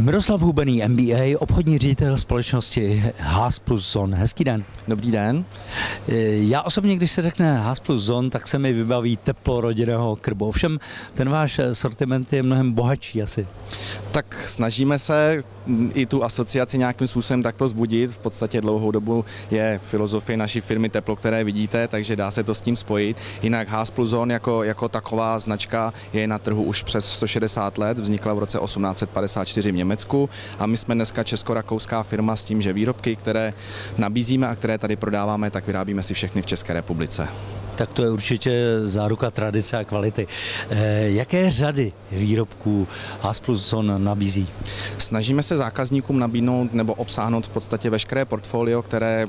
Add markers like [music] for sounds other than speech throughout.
Miroslav Hubený, MBA, obchodní ředitel společnosti Haas plus Zon. Hezký den. Dobrý den. E, já osobně, když se řekne Haas plus Zon, tak se mi vybaví teplo rodinného krbu. Ovšem, ten váš sortiment je mnohem bohatší asi. Tak snažíme se i tu asociaci nějakým způsobem takto zbudit. V podstatě dlouhou dobu je filozofie naší firmy teplo, které vidíte, takže dá se to s tím spojit. Jinak Haas plus Zone jako, jako taková značka je na trhu už přes 160 let, vznikla v roce 1854 v Německu a my jsme dneska česko-rakouská firma s tím, že výrobky, které nabízíme a které tady prodáváme, tak vyrábíme si všechny v České republice tak to je určitě záruka tradice a kvality. Eh, jaké řady výrobků Haas plus Zone nabízí? Snažíme se zákazníkům nabídnout nebo obsáhnout v podstatě veškeré portfolio, které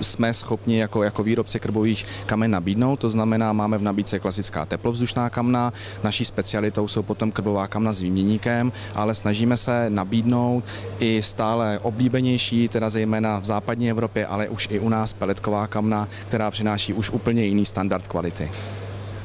jsme schopni jako, jako výrobci krbových kamen nabídnout. To znamená, máme v nabídce klasická teplovzdušná kamna, naší specialitou jsou potom krbová kamna s výměníkem, ale snažíme se nabídnout i stále oblíbenější, teda zejména v západní Evropě, ale už i u nás peletková kamna, která přináší už úplně jiný standard kvality.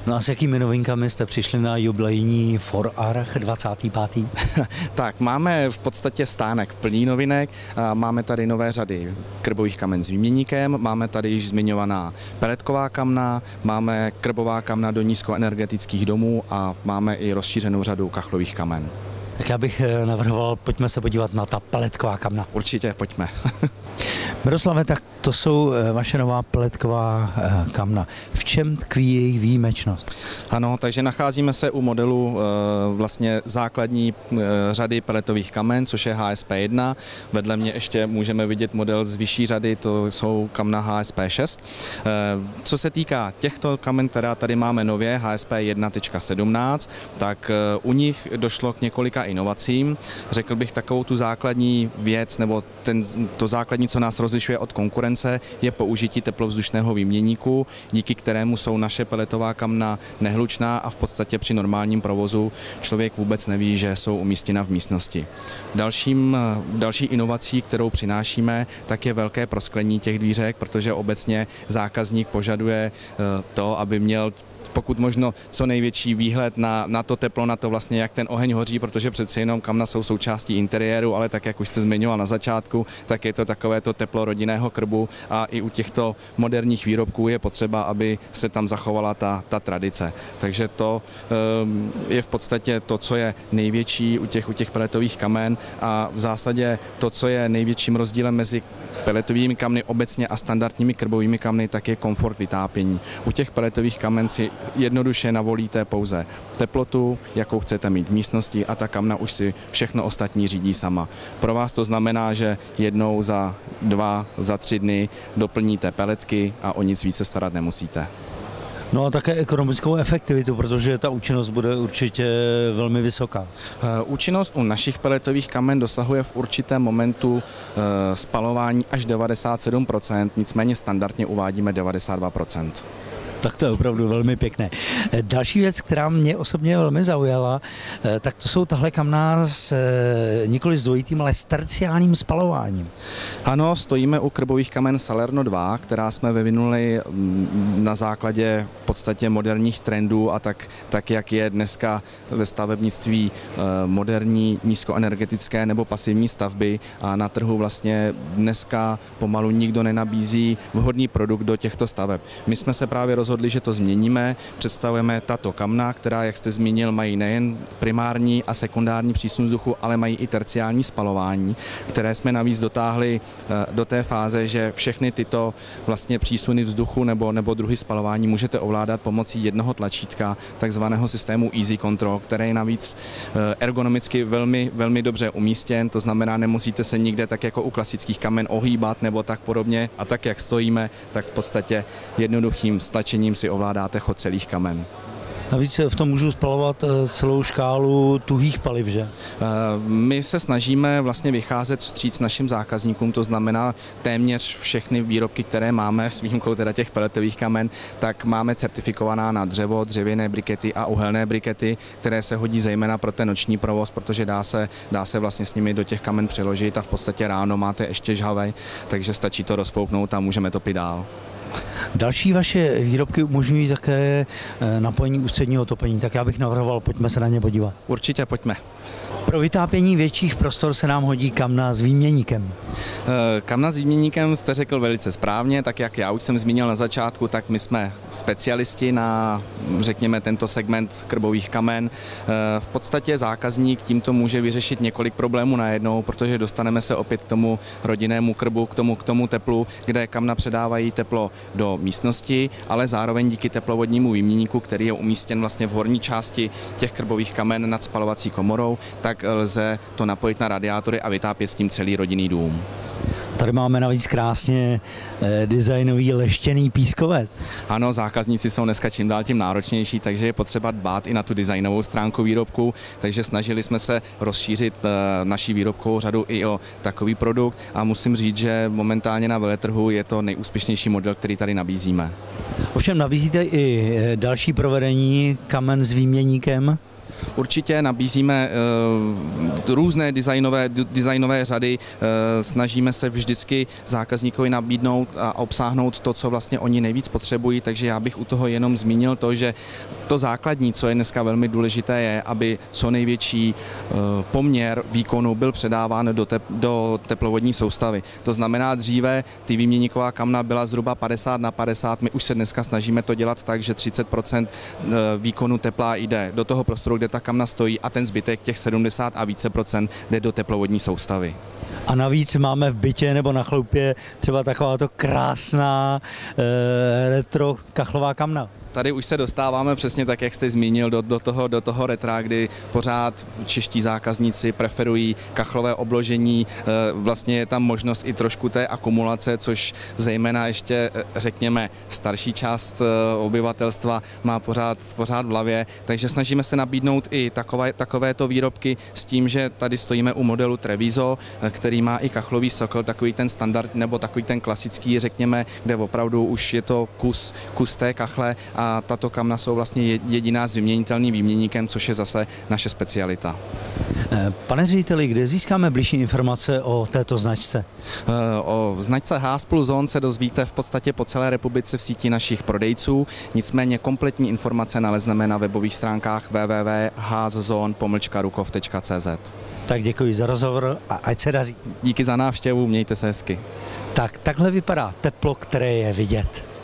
No a s jakými novinkami jste přišli na jubilejní For Arch 25. [laughs] tak, máme v podstatě stánek plný novinek. Máme tady nové řady krbových kamen s výměníkem, máme tady již zmiňovaná peletková kamna, máme krbová kamna do nízkoenergetických domů a máme i rozšířenou řadu kachlových kamen. Tak já bych eh, navrhoval, pojďme se podívat na ta peletková kamna. Určitě, pojďme. [laughs] Miroslave, tak to jsou eh, vaše nová peletková eh, kamna. V čem tkví jejich výjimečnost? Ano, takže nacházíme se u modelu vlastně základní řady peletových kamen, což je HSP1. Vedle mě ještě můžeme vidět model z vyšší řady, to jsou kamna HSP6. Co se týká těchto kamen, která tady máme nově, HSP 1.17, tak u nich došlo k několika inovacím. Řekl bych takovou tu základní věc, nebo ten, to základní, co nás rozlišuje od konkurence, je použití teplovzdušného výměníku, díky kterému jsou naše peletová kamna nehlučná a v podstatě při normálním provozu člověk vůbec neví, že jsou umístěna v místnosti. Dalším, další inovací, kterou přinášíme, tak je velké prosklení těch dvířek, protože obecně zákazník požaduje eh, to, aby měl pokud možno co největší výhled na, na to teplo, na to vlastně, jak ten oheň hoří, protože přeci jenom kamna jsou součástí interiéru, ale tak, jak už jste zmiňoval na začátku, tak je to takové to teplo rodinného krbu a i u těchto moderních výrobků je potřeba, aby se tam zachovala ta, ta tradice. Takže to um, je v podstatě to, co je největší u těch, u těch peletových kamen a v zásadě to, co je největším rozdílem mezi peletovými kamny obecně a standardními krbovými kamny, tak je komfort vytápění. U těch peletových kamen si jednoduše navolíte pouze teplotu, jakou chcete mít v místnosti a ta kamna už si všechno ostatní řídí sama. Pro vás to znamená, že jednou za dva, za tři dny doplníte peletky a o nic více starat nemusíte. No a také ekonomickou efektivitu, protože ta účinnost bude určitě velmi vysoká. Eh, účinnost u našich peletových kamen dosahuje v určitém momentu eh, spalování až 97%, nicméně standardně uvádíme 92% tak to je opravdu velmi pěkné. Eh, další věc, která mě osobně velmi zaujala, eh, tak to jsou tahle kamna s eh, nikoli s dvojitým, ale s terciálním spalováním. Ano, stojíme u krbových kamen Salerno 2, která jsme vyvinuli mm, na základě v podstatě moderních trendů a tak, tak jak je dneska ve stavebnictví moderní nízkoenergetické nebo pasivní stavby a na trhu vlastně dneska pomalu nikdo nenabízí vhodný produkt do těchto staveb. My jsme se právě rozhodli rozhodli, že to změníme. Představujeme tato kamna, která, jak jste zmínil, mají nejen primární a sekundární přísun vzduchu, ale mají i terciální spalování, které jsme navíc dotáhli eh, do té fáze, že všechny tyto vlastně přísuny vzduchu nebo, nebo druhy spalování můžete ovládat pomocí jednoho tlačítka, takzvaného systému Easy Control, který je navíc eh, ergonomicky velmi, velmi dobře umístěn, to znamená, nemusíte se nikde tak jako u klasických kamen ohýbat nebo tak podobně a tak, jak stojíme, tak v podstatě jednoduchým stlačením cvičením si ovládáte chod celých kamen. Navíc v tom můžu spalovat eh, celou škálu tuhých paliv, že? Eh, my se snažíme vlastně vycházet vstříc našim zákazníkům, to znamená téměř všechny výrobky, které máme, s výjimkou teda těch peletových kamen, tak máme certifikovaná na dřevo, dřevěné brikety a uhelné brikety, které se hodí zejména pro ten noční provoz, protože dá se, dá se vlastně s nimi do těch kamen přiložit a v podstatě ráno máte ještě žhavej, takže stačí to rozfouknout a můžeme topit dál. Další vaše výrobky umožňují také eh, napojení ústředního topení, tak já bych navrhoval, pojďme se na ně podívat. Určitě, pojďme. Pro vytápění větších prostor se nám hodí kamna s výměníkem. Eh, kamna s výměníkem jste řekl velice správně, tak jak já už jsem zmínil na začátku, tak my jsme specialisti na, řekněme, tento segment krbových kamen. Eh, v podstatě zákazník tímto může vyřešit několik problémů najednou, protože dostaneme se opět k tomu rodinnému krbu, k tomu, k tomu teplu, kde kamna předávají teplo do místnosti, ale zároveň díky teplovodnímu výměníku, který je umístěn vlastně v horní části těch krbových kamen nad spalovací komorou, tak lze to napojit na radiátory a vytápět s tím celý rodinný dům. Tady máme navíc krásně eh, designový leštěný pískovec. Ano, zákazníci jsou dneska čím dál tím náročnější, takže je potřeba dbát i na tu designovou stránku výrobku, takže snažili jsme se rozšířit eh, naší výrobkovou řadu i o takový produkt a musím říct, že momentálně na veletrhu je to nejúspěšnější model, který tady nabízíme. Ovšem nabízíte i eh, další provedení kamen s výměníkem? Určitě nabízíme uh, různé designové, designové řady, uh, snažíme se vždycky zákazníkovi nabídnout a obsáhnout to, co vlastně oni nejvíc potřebují, takže já bych u toho jenom zmínil to, že to základní, co je dneska velmi důležité, je, aby co největší uh, poměr výkonu byl předáván do, tep, do teplovodní soustavy. To znamená, dříve ty výměníková kamna byla zhruba 50 na 50, my už se dneska snažíme to dělat tak, že 30% výkonu tepla jde do toho prostoru, kde kde ta kamna stojí a ten zbytek, těch 70 a více procent, jde do teplovodní soustavy. A navíc máme v bytě nebo na chlupě třeba takováto krásná e, retro kachlová kamna tady už se dostáváme přesně tak, jak jste zmínil, do, do, toho, do toho retra, kdy pořád čeští zákazníci preferují kachlové obložení, eh, vlastně je tam možnost i trošku té akumulace, což zejména ještě, eh, řekněme, starší část eh, obyvatelstva má pořád, pořád v hlavě, takže snažíme se nabídnout i takové, takovéto výrobky s tím, že tady stojíme u modelu Treviso, který má i kachlový sokl, takový ten standard nebo takový ten klasický, řekněme, kde opravdu už je to kus, kus té kachle a tato kamna jsou vlastně jediná s vyměnitelným výměníkem, což je zase naše specialita. Eh, pane řediteli, kde získáme blížší informace o této značce? Eh, o značce Haas Plus Zone se dozvíte v podstatě po celé republice v síti našich prodejců, nicméně kompletní informace nalezneme na webových stránkách www.haasszone.rukov.cz Tak děkuji za rozhovor a ať se daří. Díky za návštěvu, mějte se hezky. Tak takhle vypadá teplo, které je vidět.